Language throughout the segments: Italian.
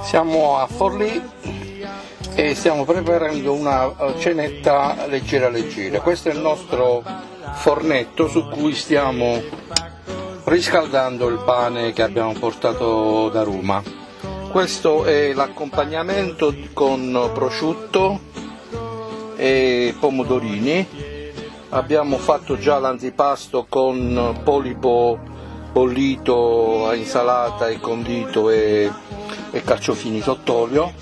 Siamo a Forlì e stiamo preparando una cenetta leggera leggera. Questo è il nostro fornetto su cui stiamo riscaldando il pane che abbiamo portato da Roma. Questo è l'accompagnamento con prosciutto e pomodorini. Abbiamo fatto già l'antipasto con polipo bollito a insalata e condito e, e carciofini sott'olio,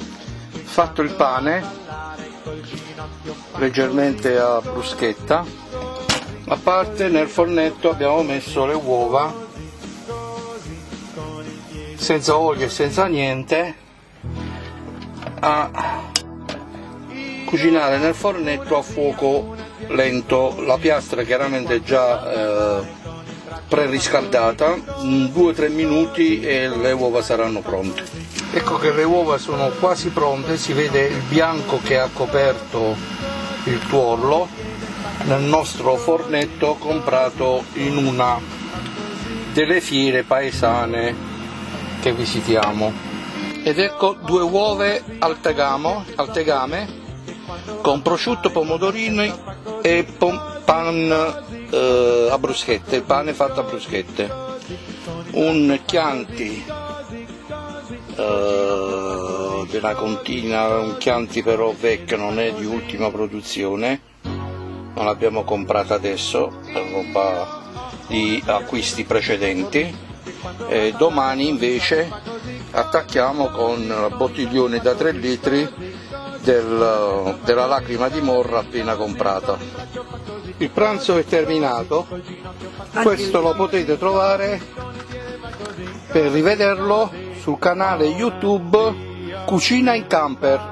fatto il pane leggermente a bruschetta, a parte nel fornetto abbiamo messo le uova senza olio e senza niente a cucinare nel fornetto a fuoco lento, la piastra chiaramente già eh, preriscaldata, 2-3 minuti e le uova saranno pronte. Ecco che le uova sono quasi pronte, si vede il bianco che ha coperto il tuorlo nel nostro fornetto comprato in una delle fiere paesane che visitiamo. Ed ecco due uova al tegamo, al tegame con prosciutto, pomodorini e pan eh, a bruschette, il pane fatto a bruschette, un Chianti eh, della Contina, un Chianti però vecchio, non è di ultima produzione, non l'abbiamo comprata adesso, è roba di acquisti precedenti. E domani invece attacchiamo con bottiglioni da 3 litri del, della lacrima di morra appena comprata. Il pranzo è terminato, questo lo potete trovare per rivederlo sul canale YouTube Cucina in Camper.